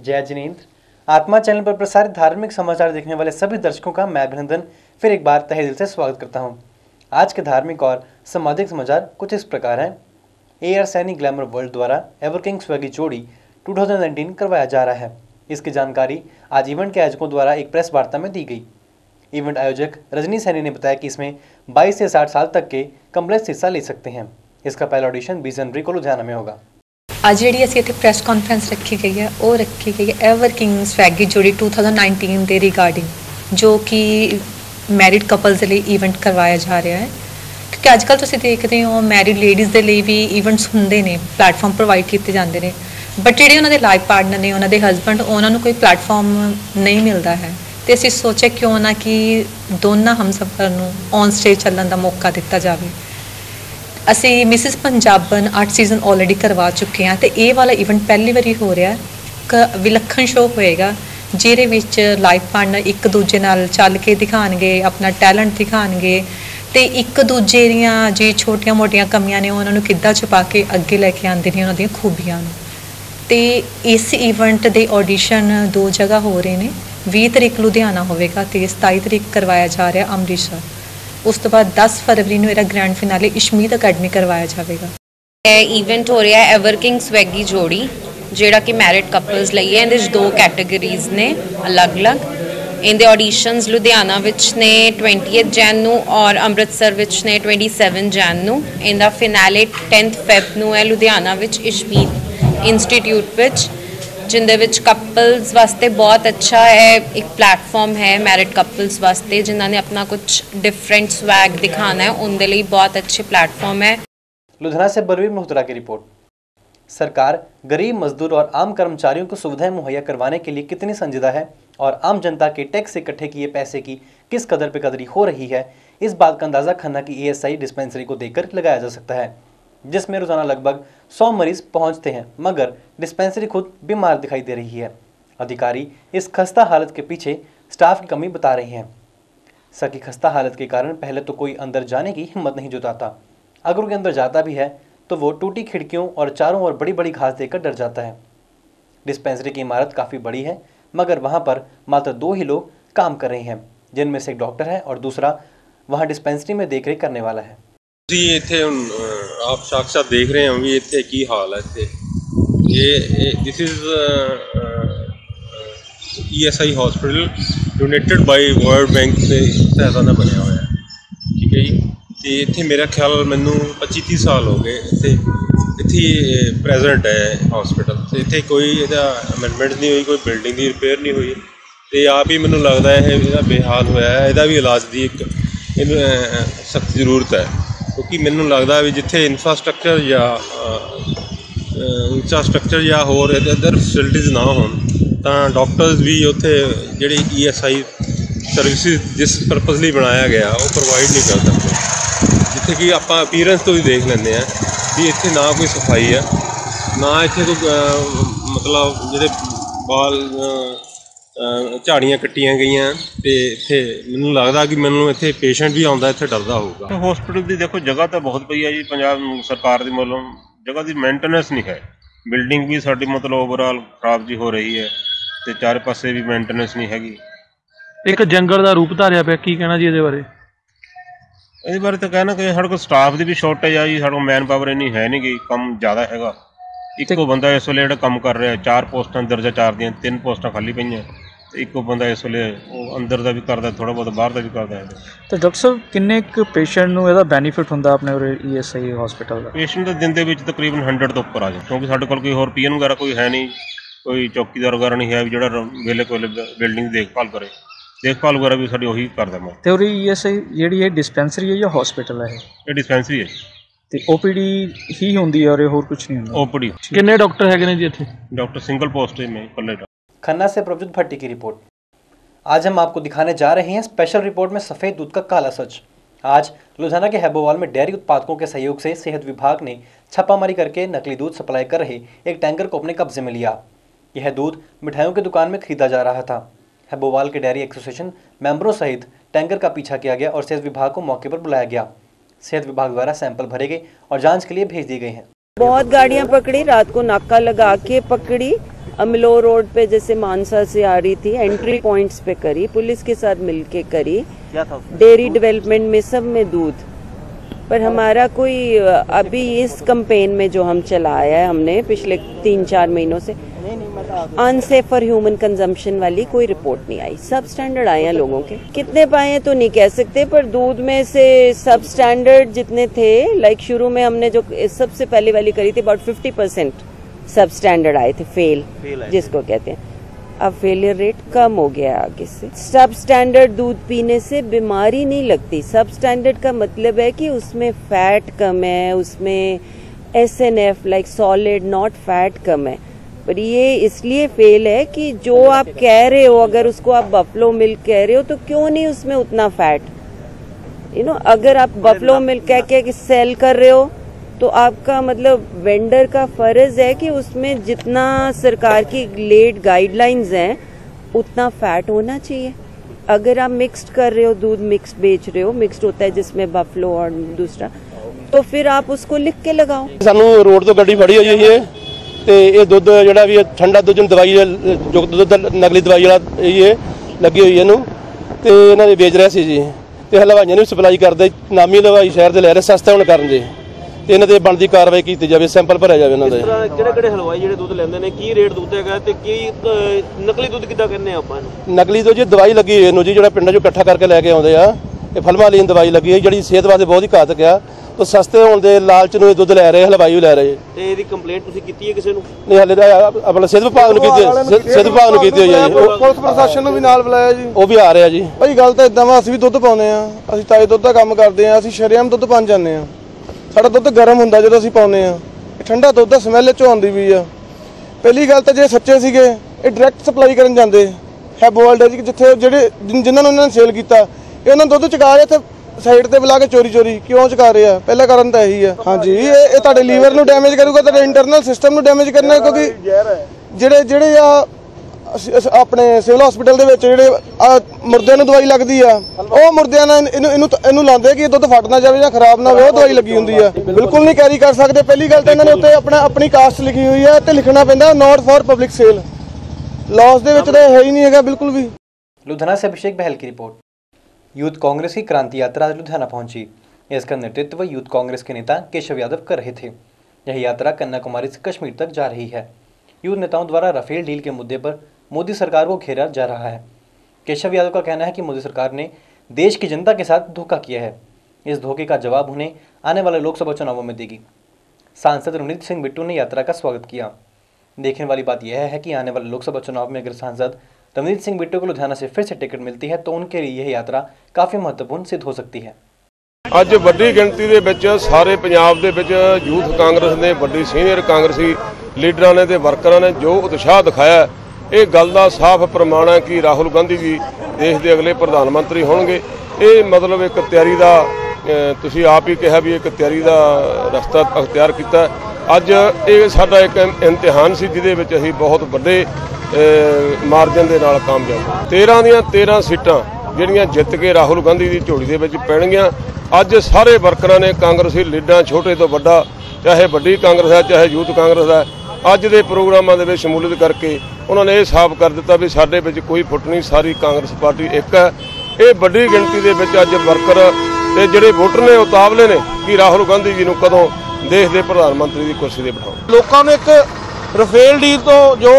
जय जिनेन्द्र। आत्मा चैनल पर प्रसारित धार्मिक समाचार देखने वाले सभी दर्शकों का मैं अभिनंदन, फिर एक बार तहे दिल से स्वागत करता हूँ। आज के धार्मिक और सामाजिक समाचार कुछ इस प्रकार हैं। A R Saini glamour world द्वारा एवर किंग स्वैगी जोड़ी 2019 करवाया जा रहा है। इसकी जानकारी आज इवेंट के आयोजकों द्वारा एक प्रेस वार्ता में दी गई। इवेंट आयोजक रजनी सैनी ने बताया कि इसमें 22 से 60 साल तक के कम्प्लेक्स हिस्सा ले सकते हैं। इसका पहला ऑडिशन 20 जनवरी को लुधियाना में होगा। ਅੱਜ ਜਿਹੜੀ ਅਸੀਂ ਇੱਥੇ ਪ੍ਰੈਸ ਕਾਨਫਰੰਸ ਰੱਖੀ ਗਈ ਹੈ, ਉਹ ਰੱਖੀ ਗਈ ਹੈ ਐਵਰ ਕਿੰਗ ਸਵੈਗੀ ਜੋੜੀ 2019 ਦੇ ਰਿਗਾਰਡਿੰਗ ਜੋ ਕਿ ਮੈਰਿਡ ਕਪਲਸ ਦੇ ਲਈ ਇਵੈਂਟ ਕਰਵਾਇਆ ਜਾ ਰਿਹਾ ਹੈ। ਕਿਉਂਕਿ ਅੱਜ ਕੱਲ ਤੁਸੀਂ ਦੇਖਦੇ ਹੋ ਮੈਰਿਡ ਲੇਡੀਜ਼ ਦੇ ਲਈ ਵੀ ਇਵੈਂਟਸ ਹੁੰਦੇ ਨੇ ਪਲੇਟਫਾਰਮ ਪ੍ਰੋਵਾਈਡ ਕੀਤੇ ਜਾਂਦੇ ਨੇ। ਬਟ ਜਿਹੜੇ ਉਹਨਾਂ ਦੇ ਲਾਈਫ ਪਾਰਟਨਰ ਨੇ, ਉਹਨਾਂ ਦੇ ਹਸਬੰਡ ਉਹਨਾਂ ਨੂੰ ਕੋਈ ਪਲੇਟਫਾਰਮ ਨਹੀਂ ਮਿਲਦਾ ਹੈ। ਤੇ ਅਸੀਂ ਸੋਚਿਆ ਕਿਉਂ ਨਾ ਕਿ ਦੋਨਾਂ ਹਮਸਫਰ ਨੂੰ ਔਨ ਸਟੇਜ ਚੱਲਣ ਦਾ ਮੌਕਾ ਦਿੱਤਾ ਜਾਵੇ। ਅਸੀਂ ਮਿਸਿਸ ਪੰਜਾਬਨ 8 ਸੀਜ਼ਨ ਆਲਰੇਡੀ ਕਰਵਾ ਚੁੱਕੇ ਹਾਂ ਤੇ ਇਹ ਵਾਲਾ ਇਵੈਂਟ ਪਹਿਲੀ ਵਾਰੀ ਹੋ ਰਿਹਾ ਹੈ। ਇੱਕ ਵਿਲੱਖਣ ਸ਼ੋਅ ਹੋਏਗਾ, ਜਿਹਦੇ ਵਿੱਚ ਲਾਈਫ ਪਾਰਟਨਰ ਇੱਕ ਦੂਜੇ ਨਾਲ ਚੱਲ ਕੇ ਦਿਖਾਣਗੇ, ਆਪਣਾ ਟੈਲੈਂਟ ਦਿਖਾਣਗੇ ਤੇ ਇੱਕ ਦੂਜੇ ਦੀਆਂ ਜੇ ਛੋਟੀਆਂ-ਮੋਟੀਆਂ ਕਮੀਆਂ ਨੇ ਉਹਨਾਂ ਨੂੰ ਕਿੱਦਾਂ ਛੁਪਾ ਕੇ ਅੱਗੇ ਲੈ ਕੇ ਆਉਂਦੇ ਨੇ ਉਹਨਾਂ ਦੀਆਂ ਖੂਬੀਆਂ ਨੂੰ। ਤੇ ਇਸ ਇਵੈਂਟ ਦੇ ਆਡੀਸ਼ਨ ਦੋ ਜਗ੍ਹਾ ਹੋ ਰਹੇ ਨੇ 20 ਤਰੀਕ ਲੁਧਿਆਣਾ ਹੋਵੇਗਾ ਤੇ 27 ਤਰੀਕ ਕਰਵਾਇਆ ਜਾ ਰਿਹਾ ਅੰਮ੍ਰਿਤਸਰ। ਉਸ ਤੋਂ ਬਾਅਦ 10 ਫਰਵਰੀ ਨੂੰ ਇਹਦਾ ਗ੍ਰੈਂਡ ਫਿਨਾਲੇ ਇਸ਼ਮੀਤ ਅਕੈਡਮੀ ਕਰਵਾਇਆ ਜਾਵੇਗਾ। ਇਹ ਇਵੈਂਟ ਹੋ ਰਿਹਾ ਹੈ ਐਵਰਕਿੰਗ ਸਵੈਗੀ ਜੋੜੀ, ਜਿਹੜਾ ਕਿ ਮੈਰਿਡ ਕਪਲਸ ਲਈ ਹੈ। ਇਹਦੇ ਵਿੱਚ ਦੋ ਕੈਟਾਗਰੀਜ਼ ਨੇ, ਅਲੱਗ-ਅਲੱਗ। ਇਹਦੇ ਆਡੀਸ਼ਨਸ ਲੁਧਿਆਣਾ ਵਿੱਚ ਨੇ 20th ਜੈਨ ਨੂੰ ਔਰ ਅੰਮ੍ਰਿਤਸਰ ਵਿੱਚ ਨੇ 27 ਜੈਨ ਨੂੰ। ਇਹਦਾ ਫਿਨਾਲੇ 10th ਫੈਬ ਨੂੰ ਹੈ ਲੁਧਿਆਣਾ ਵਿੱਚ ਇਸ਼ਮੀਤ ਇੰਸਟੀਚਿਊਟ ਵਿੱਚ। जिंद कपल्स वास्ते बहुत अच्छा है एक प्लेटफॉर्म है मैरिड कपल्स वास्ते ਵਾਸਤੇ, ਜਿਨ੍ਹਾਂ ਨੇ ਆਪਣਾ ਕੁਝ ਡਿਫਰੈਂਟ ਸਵੈਗ ਦਿਖਾਣਾ ਹੈ ਉਹਨਾਂ ਦੇ ਲਈ ਬਹੁਤ है लुधियाना से बलवीर मोहतरा की रिपोर्ट सरकार गरीब मजदूर और आम कर्मचारियों को सुविधाएँ मुहैया करवाने के लिए कितनी संजीदा है और आम जनता के टैक्स इकट्ठे किए पैसे की किस कदर पे कदरी हो रही है इस बात का अंदाज़ा खन्ना की ईएसआई डिस्पेंसरी को देखकर लगाया जा सकता है जिसमें रोज़ाना लगभग 100 मरीज़ पहुँचते हैं, मगर डिस्पेंसरी खुद बीमार दिखाई दे रही है। अधिकारी इस खस्ता हालत के पीछे स्टाफ की कमी बता रहे हैं। सकी खस्ता हालत के कारण पहले तो कोई अंदर जाने की हिम्मत नहीं जुटाता। अगर कोई अंदर जाता भी है तो वो टूटी खिड़कियों और चारों ओर बड़ी बड़ी घास देकर डर जाता है। डिस्पेंसरी की इमारत काफ़ी बड़ी है, मगर वहाँ पर मात्र दो ही लोग काम कर रहे हैं, जिनमें से एक डॉक्टर है और दूसरा वहाँ डिस्पेंसरी में देखरेख करने वाला है। जी, ये थे उन ਅਹ, ਆਪ ਸਾਖਸ਼ਾਤ ਦੇਖ ਰਹੇ ਹੋ ਵੀ ਇੱਥੇ ਕੀ ਹਾਲ ਹੈ ਇੱਥੇ ਇਹ this is ESI hospital donated by World Bank ਦੇ ਸਹਾਇਤਾ ਨਾਲ ਬਣਿਆ ਹੋਇਆ ਠੀਕ ਹੈ ਜੀ ਤੇ ਇੱਥੇ ਮੇਰਾ ਖਿਆਲ ਮੈਨੂੰ 25 30 ਸਾਲ ਹੋ ਗਏ ਇੱਥੇ ਇੱਥੇ ਪ੍ਰੈਜ਼ੈਂਟ ਹੈ ਹਸਪੀਟਲ ਤੇ ਇੱਥੇ ਕੋਈ ਇਹਦਾ ਅਮੈਂਡਮੈਂਟ ਨਹੀਂ ਹੋਈ ਕੋਈ ਬਿਲਡਿੰਗ ਦੀ ਰਿਪੇਅਰ ਨਹੀਂ ਹੋਈ ਤੇ ਆਪ ਹੀ ਮੈਨੂੰ ਲੱਗਦਾ ਹੈ ਇਹ ਇਹਦਾ ਬੇਹਾਲ ਹੋਇਆ ਹੈ ਇਹਦਾ ਵੀ ਇਲਾਜ ਦੀ ਇੱਕ ਇਹਨੂੰ ਸਖਤ ਜ਼ਰੂਰਤ ਹੈ ਕਿਉਂਕਿ ਮੈਨੂੰ ਲੱਗਦਾ ਵੀ ਜਿੱਥੇ ਇਨਫਰਾਸਟ੍ਰਕਚਰ ਜਾਂ ਇਨਫਰਾਸਟ੍ਰਕਚਰ ਜਾਂ ਹੋਰ ਅਦਰ ਫੈਸਿਲਿਟੀਜ਼ ਨਾ ਹੋਣ, ਤਾਂ ਡਾਕਟਰਸ ਵੀ ਉੱਥੇ ਜਿਹੜੀ ਈਐਸਆਈ ਸਰਵਿਸਿਜ਼ ਜਿਸ ਪਰਪਸ ਲਈ ਬਣਾਇਆ ਗਿਆ, ਉਹ ਪ੍ਰੋਵਾਈਡ ਨਹੀਂ ਕਰ ਸਕਦੇ। ਜਿੱਥੇ ਕਿ ਆਪਾਂ ਅਪੀਅਰੈਂਸ ਤੋਂ ਵੀ ਦੇਖ ਲੈਂਦੇ ਆ ਵੀ ਇੱਥੇ ਨਾ ਕੋਈ ਸਫ਼ਾਈ ਆ ਨਾ ਇੱਥੇ ਕੋਈ ਮਤਲਬ ਜਿਹੜੇ ਬਾਲ ਝਾੜੀਆਂ ਕੱਟੀਆਂ ਗਈਆਂ ਤੇ ਇੱਥੇ ਮੈਨੂੰ ਲੱਗਦਾ ਕਿ ਮੈਨੂੰ ਇੱਥੇ ਪੇਸ਼ੈਂਟ ਵੀ ਆਉਂਦਾ ਇੱਥੇ ਡਰਦਾ ਹੋਊਗਾ। ਹਸਪੀਟਲ ਦੀ ਦੇਖੋ ਜਗ੍ਹਾ ਤਾਂ ਬਹੁਤ ਪਈ ਹੈ ਜੀ ਪੰਜਾਬ ਸਰਕਾਰ ਦੇ ਵੱਲੋਂ। ਜਗ੍ਹਾ ਦੀ ਮੇਨਟੇਨੈਂਸ ਨਹੀਂ ਹੈ। ਬਿਲਡਿੰਗ ਵੀ ਸਾਡੀ ਮਤਲਬ ਓਵਰਆਲ ਖਰਾਬ ਜੀ ਹੋ ਰਹੀ ਹੈ ਤੇ ਚਾਰੇ ਪਾਸੇ ਵੀ ਮੇਨਟੇਨੈਂਸ ਨਹੀਂ ਹੈਗੀ। ਇੱਕ ਜੰਗਲ ਦਾ ਰੂਪ ਧਾਰਿਆ ਪਿਆ ਕੀ ਕਹਿਣਾ ਜੀ ਇਹਦੇ ਬਾਰੇ? ਇਹਦੇ ਬਾਰੇ ਤਾਂ ਕਹਿਣਾ ਕਿ ਸਾਡੇ ਕੋਲ ਸਟਾਫ ਦੀ ਵੀ ਸ਼ਾਰਟੇਜ ਆ ਜੀ ਸਾਡੇ ਕੋਲ ਮੈਨ ਪਾਵਰ ਇੰਨੀ ਹੈ ਨਹੀਂ ਗੀ ਕੰਮ ਜ਼ਿਆਦਾ ਹੈਗਾ। ਇੱਕੋ ਬੰਦਾ ਇਸ ਵੇਲੇ ਜਿਹੜਾ ਕੰਮ ਕਰ ਰਿਹਾ ਚਾਰ ਪੋਸਟਾਂ ਦਰਜਾ ਚਾਰ ਦੀਆਂ ਤਿੰਨ ਪੋਸਟਾਂ ਖਾਲੀ ਪਈਆਂ। ਤੇ ਇੱਕੋ ਬੰਦਾ ਇਸ ਵੇਲੇ ਉਹ ਅੰਦਰ ਦਾ ਵੀ ਕਰਦਾ ਥੋੜਾ ਬਹੁਤ ਬਾਹਰ ਦਾ ਵੀ ਕਰਦਾ ਹੈ। ਤੇ ਡਾਕਟਰ ਸਾਹਿਬ ਕਿੰਨੇ ਕੁ ਪੇਸ਼ੈਂਟ ਨੂੰ ਇਹਦਾ ਬੈਨੀਫਿਟ ਹੁੰਦਾ ਆਪਣੇ ਉਰੇ ਈਐਸਆਈ ਹਸਪੀਟਲ ਦਾ? ਪੇਸ਼ੈਂਟ ਦੇ ਦਿਨ ਦੇ ਵਿੱਚ ਤਕਰੀਬਨ 100 ਤੋਂ ਉੱਪਰ ਆ ਜਾ ਕਿਉਂਕਿ ਸਾਡੇ ਕੋਲ ਕੋਈ ਹੋਰ ਪੀਐਨ ਵਗੈਰਾ ਕੋਈ ਹੈ ਨਹੀਂ ਕੋਈ ਚੌਕੀਦਾਰ ਵਗੈਰਾ ਨਹੀਂ ਹੈ ਵੀ ਜਿਹੜਾ ਵੇਲੇ ਕੋਲੇ ਬਿਲਡਿੰਗ ਦੀ ਦੇਖਭਾਲ ਕਰੇ। ਦੇਖਭਾਲ ਵਗੈਰਾ ਵੀ ਸਾਡੀ ਉਹੀ ਕਰਦਾ ਮੈਂ। ਤੇ ਉਰੇ ਈਐਸਆਈ ਜਿਹੜੀ ਇਹ ਡਿਸਪੈਂਸਰੀ ਹੈ ਜਾਂ ਹਸਪੀਟਲ ਹੈ ਇਹ? ਇਹ ਡਿਸਪੈਂਸਰੀ ਹੈ। ਤੇ ਓਪੀਡੀ ਹੀ ਹੁੰਦੀ ਹੈ ਉਰੇ ਹੋਰ ਕੁਝ ਨਹੀਂ ਹੁੰਦਾ? ਓਪੀਡੀ ਕਿੰਨੇ ਡਾਕਟਰ ਹੈਗੇ ਨੇ ਜੀ ਇੱਥੇ? ਡਾਕਟਰ ਸਿੰਗਲ ਪੋਸਟ ਹੈ ਮੈਂ ਇਕੱਲੇ खन्ना से प्रभुत भट्टी की रिपोर्ट। आज हम आपको दिखाने जा रहे हैं स्पेशल रिपोर्ट में सफ़ेद दूध का काला सच। आज लुधियाना के हैबोवाल में डेयरी उत्पादकों के सहयोग से सेहत विभाग ने छापामारी करके नकली दूध सप्लाई कर रहे एक टैंकर को अपने कब्जे में लिया। यह दूध मिठाइयों की दुकान में खरीदा जा रहा था। हैबोवाल के डेयरी एसोसिएशन मेंबरों सहित टैंकर का पीछा किया गया और सेहत विभाग को मौके पर बुलाया गया। सेहत विभाग द्वारा सैंपल भरे गए और जाँच के लिए भेज दिए गए हैं। बहुत गाड़ियाँ पकड़ी, रात को नाका लगा के पकड़ी। अमलो रोड पे जैसे मानसा से आ रही थी एंट्री पॉइंट्स पे करी पुलिस के साथ मिलके करी। क्या था डेयरी डेवलपमेंट में सब में दूध। पर हमारा कोई अभी इस कंपेन में जो हम चलाया है हमने पिछले तीन चार महीनों से अनसेफ फॉर ह्यूमन कंजम्पशन वाली कोई रिपोर्ट नहीं आई। सब स्टैंडर्ड आए हैं लोगों के। कितने पाए हैं तो नहीं कह सकते पर दूध में से सब स्टैंडर्ड जितने थे लाइक शुरू में हमने जो सबसे पहले वाली करी थी अबाउट फिफ्टी परसेंट सब स्टैंडर्ड आए थे फेल जिसको कहते हैं। अब फेलियर रेट कम हो गया आगे से। सब स्टैंडर्ड दूध पीने से बीमारी नहीं लगती। सब स्टैंडर्ड का मतलब है कि उसमें फैट कम है उसमें S N F like solid not fat कम है। पर ये इसलिए फेल है कि जो आप कह रहे हो अगर उसको आप बफलो मिल्क कह रहे हो तो क्यों नहीं उसमें उतना फैट यू नो अगर आप बफलो मिल्क कह के सेल कर रहे हो तो आपका मतलब वेंडर का फर्ज है कि उसमें जितना सरकार की लेट गाइडलाइंस हैं उतना फैट होना चाहिए अगर आप मिक्स्ड कर रहे हो दूध मिक्स बेच रहे हो मिक्स्ड होता है जिसमें बफलो और दूसरा तो फिर आप उसको लिख के लगाओ ਸਾਨੂੰ ਰੋਡ ਤੋਂ ਗੱਡੀ ਫੜੀ ਹੋਈ ਹੈ ਜੀ ਇਹ ਤੇ ਇਹ ਦੁੱਧ ਜਿਹੜਾ ਵੀ ਇਹ ਠੰਡਾ ਦੁੱਧ ਨੂੰ ਦਵਾਈ ਹੈ, ਜੋ ਦੁੱਧ ਨਕਲੀ ਦਵਾਈ ਵਾਲਾ ਇਹ ਇਹ ਲੱਗੀ ਹੋਈ ਹੈ ਇਹਨੂੰ ਤੇ ਇਹਨਾਂ ਦੇ ਵੇਚ ਰਿਹਾ ਸੀ ਜੀ ਤੇ ਹਲਵਾਈਆਂ ਨੂੰ ਸਪਲਾਈ ਕਰਦੇ ਨਾਮੀ ਹਲਵਾਈ ਸ਼ਹਿਰ ਦੇ ਲੈ ਰਹੇ ਸਸਤਾ ਹੁਣ ਕਰਨ ਜੀ ਤੇ ਇਹਨਾਂ ਤੇ ਬਣਦੀ ਕਾਰਵਾਈ ਕੀਤੀ ਜਾਵੇ ਸੈਂਪਲ ਭਰਿਆ ਜਾਵੇ ਇਹਨਾਂ ਦੇ। ਤਰ੍ਹਾਂ ਕਿਹੜੇ ਕਿਹੜੇ ਹਲਵਾਈ ਜਿਹੜੇ ਦੁੱਧ ਲੈਂਦੇ ਨੇ ਕੀ ਰੇਟ ਦੁੱਧ ਹੈਗਾ ਤੇ ਕੀ ਨਕਲੀ ਦੁੱਧ ਕਿੱਦਾਂ ਕਹਿੰਦੇ ਆ ਆਪਾਂ ਇਹਨੂੰ? ਨਕਲੀ ਤੋਂ ਜੀ ਦਵਾਈ ਲੱਗੀ ਹੋਈ ਇਹਨੂੰ ਜੀ ਜਿਹੜਾ ਪਿੰਡਾਂ 'ਚੋਂ ਇਕੱਠਾ ਕਰਕੇ ਲੈ ਕੇ ਆਉਂਦੇ ਆ। ਇਹ ਫਲਮਾਲੀਨ ਦਵਾਈ ਲੱਗੀ ਹੈ ਜਿਹੜੀ ਸਿਹਤ ਵਾਸਤੇ ਬਹੁਤ ਹੀ ਘਾਤਕ ਆ। ਤੋਂ ਸਸਤੇ ਹੋਣ ਦੇ ਲਾਲਚ ਨੂੰ ਇਹ ਦੁੱਧ ਲੈ ਰਹੇ ਹਲਵਾਈ ਵੀ ਲੈ ਰਹੇ। ਤੇ ਇਹਦੀ ਕੰਪਲੇਂਟ ਤੁਸੀਂ ਕੀਤੀ ਹੈ ਕਿਸੇ ਨੂੰ? ਨਹੀਂ ਹਲੇ ਤਾਂ ਆਪਣਾ ਸਿਹਤ ਵਿਭਾਗ ਨੂੰ ਕੀਤੀ ਹੈ ਸਿਹਤ- ਵਿਭਾਗ ਨੂੰ ਕੀਤੀ ਹੋਈ ਹੈ ਜੀ। ਉਹ- ਪੁਲਿਸ ਪ੍ਰਸ਼ਾਸਨ ਨੂੰ ਵੀ ਨਾਲ ਬੁਲਾਇਆ ਜੀ। ਉਹ ਵੀ ਆ ਰਿਹਾ ਜੀ। ਭਾਈ ਗੱਲ ਤਾਂ ਇਦਾਂ ਵਾ ਅਸੀਂ ਵੀ ਦੁੱਧ ਪਾਉਂਦੇ ਆ। ਅਸੀਂ ਤਾਜ਼ੇ ਦੁੱਧ ਦਾ ਕੰਮ ਕਰਦੇ ਆ ਅਸੀਂ ਸ਼ਰੇਆਮ ਦੁੱਧ ਪਾਣ ਜਾਂਦੇ ਆ। ਸਾਡਾ ਦੁੱਧ ਗਰਮ ਹੁੰਦਾ ਜਦੋਂ ਅਸੀਂ ਪਾਉਂਦੇ ਆ ਇਹ ਠੰਡਾ ਦੁੱਧ ਦਾ ਸਮੈਲ ਚੋਂ ਆਉਂਦੀ ਵੀ ਆ। ਪਹਿਲੀ ਗੱਲ ਤਾਂ ਜੇ ਸੱਚੇ ਸੀਗੇ ਇਹ ਡਾਇਰੈਕਟ ਸਪਲਾਈ ਕਰਨ ਜਾਂਦੇ। ਹੈਬੋਵਾਲ ਡੇਅਰੀ ਜਿੱਥੇ ਜਿਹੜੇ ਜਿਨ- ਜਿਨ੍ਹਾਂ ਨੂੰ ਉਹਨਾਂ ਨੇ ਸੇਲ ਕੀਤਾ ਇਹ ਉਹਨਾਂ ਨੂੰ ਦੁੱਧ ਚੁਕਾ ਰਹੇ ਤੇ ਸਾਈਡ ਤੇ ਬੁਲਾ ਕੇ ਚੋਰੀ ਚੋਰੀ ਕਿਉਂ ਚੁਕਾ ਰਹੇ ਆ? ਪਹਿਲਾ ਕਾਰਨ ਤਾਂ ਇਹੀ ਆ। ਹਾਂਜੀ ਇਹ ਇਹ ਤੁਹਾਡੇ ਲੀਵਰ ਨੂੰ ਡੈਮੇਜ ਕਰੂਗਾ ਤੁਹਾਡੇ ਇੰਟਰਨਲ ਸਿਸਟਮ ਨੂੰ ਡੈਮੇਜ ਕਰਨਾ ਕਿਉਂਕਿ ਜਿਹੜੇ ਜਿਹੜੇ ਆ ਆਪਣੇ ਸਿਵਲ ਹਸਪੀਟਲ ਦੇ ਵਿੱਚ ਜਿਹੜੇ ਮੁਰਦਿਆਂ ਨੂੰ ਦਵਾਈ ਲੱਗਦੀ ਆ, ਉਹ ਮੁਰਦਿਆਂ ਨਾਲ ਇਹਨੂੰ ਇਹਨੂੰ ਇਹਨੂੰ ਲਾਉਂਦੇ ਕਿ ਦੁੱਧ ਫਟ ਨਾ ਜਾਵੇ ਜਾਂ ਖਰਾਬ ਨਾ ਹੋਵੇ, ਉਹ ਦਵਾਈ ਲੱਗੀ ਹੁੰਦੀ ਆ। ਬਿਲਕੁਲ ਨਹੀਂ ਕੈਰੀ ਕਰ ਸਕਦੇ। ਪਹਿਲੀ ਗੱਲ ਤਾਂ ਇਹਨਾਂ ਨੇ ਉੱਤੇ ਆਪਣਾ ਆਪਣੀ ਕਾਸਟ ਲਿਖੀ ਹੋਈ ਆ ਤੇ ਲਿਖਣਾ ਪੈਂਦਾ not for public sale loss ਦੇ ਵਿੱਚ ਤਾਂ ਹੈ ਹੀ ਨਹੀਂ ਹੈਗਾ, ਬਿਲਕੁਲ ਵੀ। ਲੁਧਿਆਣਾ ਸੇ ਅਭਿਸ਼ੇਕ ਬਹਿਲ ਕੀ ਰਿਪੋਰਟ। यूथ कांग्रेस की क्रांति यात्रा आज लुधियाना पहुंची इसका नेतृत्व यूथ कांग्रेस के नेता केशव यादव कर रहे थे यह यात्रा कन्याकुमारी से कश्मीर तक जा रही है यूथ नेताओं द्वारा राफेल डील के मुद्दे पर मोदी सरकार को घेरा जा रहा है केशव यादव का कहना है कि मोदी सरकार ने देश की जनता के साथ धोखा किया है इस धोखे का जवाब उन्हें आने वाले लोकसभा चुनावों में देगी सांसद रणजीत सिंह बिट्टू ने यात्रा का स्वागत किया देखने वाली बात यह है कि आने वाले लोकसभा चुनाव में अगर सांसद रमनीत सिंह बिट्टू को लुधियाना से फिर से टिकट मिलती है तो उनके लिए यह यात्रा काफ़ी महत्वपूर्ण सिद्ध हो सकती है ਅੱਜ ਵੱਡੀ ਗਿਣਤੀ ਦੇ ਵਿੱਚ ਸਾਰੇ ਪੰਜਾਬ ਦੇ ਵਿੱਚ ਯੂਥ ਕਾਂਗਰਸ ਨੇ ਵੱਡੀ ਸੀਨੀਅਰ ਕਾਂਗਰਸੀ ਲੀਡਰਾਂ ਨੇ ਤੇ ਵਰਕਰਾਂ ਨੇ ਜੋ ਉਤਸ਼ਾਹ ਦਿਖਾਇਆ ਹੈ, ਇਹ ਗੱਲ ਦਾ ਸਾਫ਼ ਪ੍ਰਮਾਣ ਹੈ ਕਿ ਰਾਹੁਲ ਗਾਂਧੀ ਜੀ ਦੇਸ਼ ਦੇ ਅਗਲੇ ਪ੍ਰਧਾਨ ਮੰਤਰੀ ਹੋਣਗੇ। ਇਹ ਮਤਲਬ ਇੱਕ ਤਿਆਰੀ ਦਾ ਤੁਸੀਂ ਆਪ ਹੀ ਕਿਹਾ ਵੀ ਇੱਕ ਤਿਆਰੀ ਦਾ ਰਸਤਾ ਅਖਤਿਆਰ ਕੀਤਾ। ਅੱਜ ਇਹ ਸਾਡਾ ਇੱਕ ਇਮਤਿਹਾਨ ਸੀ, ਜਿਹਦੇ ਵਿੱਚ ਅਸੀਂ ਬਹੁਤ ਵੱਡੇ ਮਾਰਜਨ ਦੇ ਨਾਲ ਕਾਮਯਾਬ 13 ਦੀਆਂ 13 ਸੀਟਾਂ ਜਿਹੜੀਆਂ ਜਿੱਤ ਕੇ ਰਾਹੁਲ ਗਾਂਧੀ ਦੀ ਝੋਲੀ ਦੇ ਵਿੱਚ ਪੈਣਗੀਆਂ। ਅੱਜ ਸਾਰੇ ਵਰਕਰਾਂ ਨੇ ਕਾਂਗਰਸੀ ਲੀਡਰਾਂ ਛੋਟੇ ਤੋਂ ਵੱਡਾ, ਚਾਹੇ ਵੱਡੀ ਕਾਂਗਰਸ ਹੈ, ਚਾਹੇ ਯੂਥ ਕਾਂਗਰਸ ਹੈ ਅੱਜ ਦੇ ਪ੍ਰੋਗਰਾਮਾਂ ਦੇ ਵਿੱਚ ਸ਼ਮੂਲੀਅਤ ਕਰਕੇ ਉਹਨਾਂ ਨੇ ਇਹ ਸਾਫ਼ ਕਰ ਦਿੱਤਾ ਵੀ ਸਾਡੇ ਵਿੱਚ ਕੋਈ ਫੁੱਟ ਨਹੀਂ, ਸਾਰੀ ਕਾਂਗਰਸ ਪਾਰਟੀ ਇੱਕ ਹੈ। ਇਹ ਵੱਡੀ ਗਿਣਤੀ ਦੇ ਵਿੱਚ ਅੱਜ ਵਰਕਰ ਤੇ ਜਿਹੜੇ ਵੋਟਰ ਨੇ ਉਹ ਤਾਬਲੇ ਨੇ ਕਿ ਰਾਹੁਲ ਗਾਂਧੀ ਜੀ ਨੂੰ ਕਦੋਂ ਦੇਸ਼ ਦੇ ਪ੍ਰਧਾਨ ਮੰਤਰੀ ਦੀ ਕੁਰਸੀ ਤੇ ਬਿਠਾਉਣ। ਲੋਕਾਂ ਨੂੰ ਇੱਕ ਰਫੇਲ ਡੀਲ ਤੋਂ ਜੋ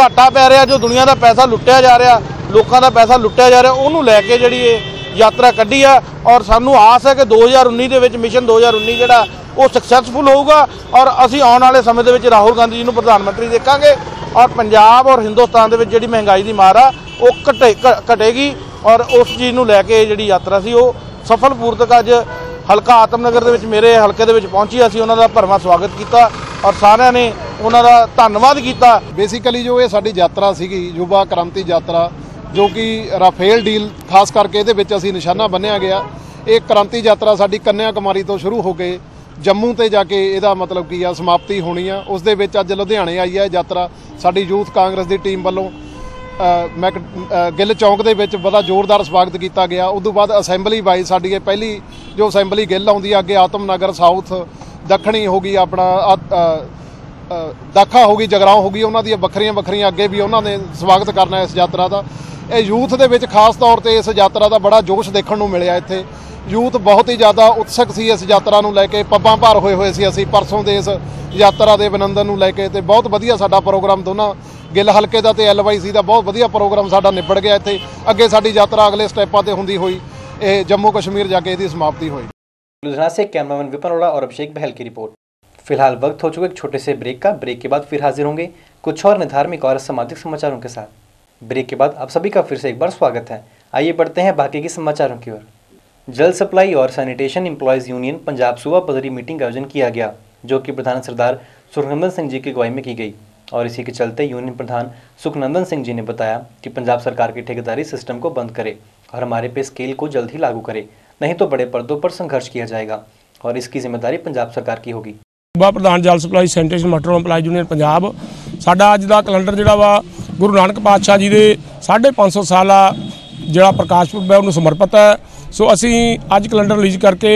ਘਾਟਾ ਪੈ ਰਿਹਾ, ਜੋ ਦੁਨੀਆ ਦਾ ਪੈਸਾ ਲੁੱਟਿਆ ਜਾ ਰਿਹਾ, ਲੋਕਾਂ ਦਾ ਪੈਸਾ ਲੁੱਟਿਆ ਜਾ ਰਿਹਾ, ਉਹਨੂੰ ਲੈ ਕੇ ਜਿਹੜੀ ਇਹ ਯਾਤਰਾ ਕੱਢੀ ਆ ਔਰ ਸਾਨੂੰ ਆਸ ਹੈ ਕਿ 2019 ਦੇ ਵਿੱਚ ਮਿਸ਼ਨ 2019 ਜਿਹੜਾ ਉਹ ਸਕਸੈਸਫੁਲ ਹੋਊਗਾ ਔਰ ਅਸੀਂ ਆਉਣ ਵਾਲੇ ਸਮੇਂ ਦੇ ਵਿੱਚ ਰਾਹੁਲ ਗਾਂਧੀ ਜੀ ਨੂੰ ਪ੍ਰਧਾਨ ਮੰਤਰੀ ਦੇਖਾਂਗੇ ਔਰ ਪੰਜਾਬ ਔਰ ਹਿੰਦੁਸਤਾਨ ਦੇ ਵਿੱਚ ਜਿਹੜੀ ਮਹਿੰਗਾਈ ਦੀ ਮਾਰ ਆ, ਉਹ ਘਟੇ ਘ- ਘਟੇਗੀ ਔਰ ਉਸ ਚੀਜ਼ ਨੂੰ ਲੈ ਕੇ ਜਿਹੜੀ ਯਾਤਰਾ ਸੀ ਉਹ ਸਫਲ ਪੂਰਤਕ ਅੱਜ ਹਲਕਾ ਆਤਮਨਗਰ ਦੇ ਵਿੱਚ ਮੇਰੇ ਹਲਕੇ ਦੇ ਵਿੱਚ ਪਹੁੰਚੀ ਅਸੀਂ ਉਹਨਾਂ ਦਾ ਭਰਵਾਂ ਸਵਾਗਤ ਕੀਤਾ ਔਰ ਸਾਰਿਆਂ ਨੇ ਉਹਨਾਂ ਦਾ ਧੰਨਵਾਦ ਕੀਤਾ। ਬੇਸਿਕਲੀ ਜੋ ਇਹ ਸਾਡੀ ਯਾਤਰਾ ਸੀਗੀ, ਯੁਵਾ ਕ੍ਰਾਂਤੀ ਯਾਤਰਾ ਜੋ ਕਿ ਰਾਫੇਲ ਡੀਲ, ਖਾਸ ਕਰਕੇ ਇਹਦੇ ਵਿੱਚ ਅਸੀਂ ਨਿਸ਼ਾਨਾ ਬੰਨਿਆ ਗਿਆ। ਇਹ ਕ੍ਰਾਂਤੀ ਯਾਤਰਾ ਸਾਡੀ ਕੰਨਿਆ ਕੁਮਾਰੀ ਤੋਂ ਸ਼ੁਰੂ ਹੋ ਕੇ ਜੰਮੂ ਤੇ ਜਾ ਕੇ ਇਹਦਾ ਮਤਲਬ ਕੀ ਆ, ਸਮਾਪਤੀ ਹੋਣੀ ਆ। ਉਸ ਦੇ ਵਿੱਚ ਅੱਜ ਲੁਧਿਆਣੇ ਆਈ ਹੈ ਯਾਤਰਾ ਸਾਡੀ ਯੂਥ ਕਾਂਗਰਸ ਦੀ ਟੀਮ ਵੱਲੋਂ। ਮੈਕ ਗਿੱਲ ਚੌਂਕ ਦੇ ਵਿੱਚ ਬੜਾ ਜ਼ੋਰਦਾਰ ਸਵਾਗਤ ਕੀਤਾ ਗਿਆ। ਉਸ ਤੋਂ ਬਾਅਦ ਅਸੈਂਬਲੀ ਵਾਈਜ਼ ਸਾਡੀ ਇਹ ਪਹਿਲੀ ਜੋ ਅਸੈਂਬਲੀ ਗਿੱਲ ਆਉਂਦੀ ਆ, ਅੱਗੇ ਆਤਮ ਨਗਰ ਸਾਊਥ, ਦੱਖਣੀ ਹੋ ਗਈ ਆਪਣਾ ਦਾਖਾ ਹੋ ਗਈ, ਜਗਰਾਉ ਹੋ ਗਈ, ਉਹਨਾਂ ਦੀਆਂ ਵੱਖਰੀਆਂ ਵੱਖਰੀਆਂ ਅੱਗੇ ਵੀ ਉਹਨਾਂ ਨੇ ਸਵਾਗਤ ਕਰਨਾ ਇਸ ਯਾਤਰਾ ਦਾ। ਇਹ ਯੂਥ ਦੇ ਵਿੱਚ ਖਾਸ ਤੌਰ ਤੇ ਇਸ ਯਾਤਰਾ ਦਾ ਬੜਾ ਜੋਸ਼ ਦੇਖਣ ਨੂੰ ਮਿਲਿਆ ਇੱਥੇ। ਯੂਥ ਬਹੁਤ ਹੀ ਜ਼ਿਆਦਾ ਉਤਸਕ ਸੀ ਇਸ ਯਾਤਰਾ ਨੂੰ ਲੈ ਕੇ, ਪੱਬਾਂ ਭਾਰ ਹੋਏ ਹੋਏ ਸੀ ਅਸੀਂ ਪਰਸੋਂ ਦੇ ਇਸ ਯਾਤਰਾ ਦੇ ਅਭਿਨੰਦਨ ਨੂੰ ਲੈ ਕੇ ਤੇ ਬਹੁਤ ਵਧੀਆ ਸਾਡਾ ਪ੍ਰੋਗਰਾਮ ਦੋਨਾਂ ਗਿੱਲ ਹਲਕੇ ਦਾ ਤੇ ਐਲਵਾਈਸੀ ਦਾ ਬਹੁਤ ਵਧੀਆ ਪ੍ਰੋਗਰਾਮ ਸਾਡਾ ਨਿਬੜ ਗਿਆ ਇੱਥੇ। ਅੱਗੇ ਸਾਡੀ ਯਾਤਰਾ ਅਗਲੇ ਸਟੈਪਾਂ ਤੇ ਹੁੰਦੀ ਹੋਈ, ਇਹ ਜੰਮੂ ਕਸ਼ਮੀਰ ਜਾ ਕੇ ਇਹਦੀ ਸਮਾਪਤੀ ਹੋਈ। ਲੁਧਿਆਣਾ ਸੇ ਕੈਮਰਾਮੈਨ ਵਿਪਨ ਔਰ ਅਭਿਸ਼ੇਕ ਬਹਿਲ ਕੀ ਰਿਪੋਰਟ। फ़िलहाल वक्त हो चुका एक छोटे से ब्रेक का। ब्रेक के बाद फिर हाजिर होंगे कुछ और धार्मिक और सामाजिक समाचारों के साथ। ब्रेक के बाद आप सभी का फिर से एक बार स्वागत है। आइए बढ़ते हैं बाकी के समाचारों की ओर। जल सप्लाई और सैनिटेशन एम्प्लॉयज़ यूनियन पंजाब सूबा पदरी मीटिंग का आयोजन किया गया, जो कि प्रधान सरदार सुखनंदन सिंह जी की अगुवाई में की गई। और इसी के चलते यूनियन प्रधान सुखनंदन सिंह जी ने बताया कि पंजाब सरकार की ठेकेदारी सिस्टम को बंद करे और हमारे पे स्केल को जल्द ही लागू करे, नहीं तो बड़े पर्दों पर संघर्ष किया जाएगा और इसकी ज़िम्मेदारी पंजाब सरकार की होगी। ਸੂਬਾ ਪ੍ਰਧਾਨ ਜਲ supply sanitation water employee union Punjab. ਸਾਡਾ ਅੱਜ ਦਾ ਕੈਲੰਡਰ ਜਿਹੜਾ ਵਾ, ਗੁਰੂ ਨਾਨਕ ਪਾਤਸ਼ਾਹ ਜੀ ਦੇ 550 ਸਾਲਾ ਜਿਹੜਾ ਪ੍ਰਕਾਸ਼ ਪੁਰਬ ਹੈ, ਉਹਨੂੰ ਸਮਰਪਿਤ ਹੈ। ਸੋ ਅਸੀਂ ਅੱਜ ਕੈਲੰਡਰ ਰਿਲੀਜ਼ ਕਰਕੇ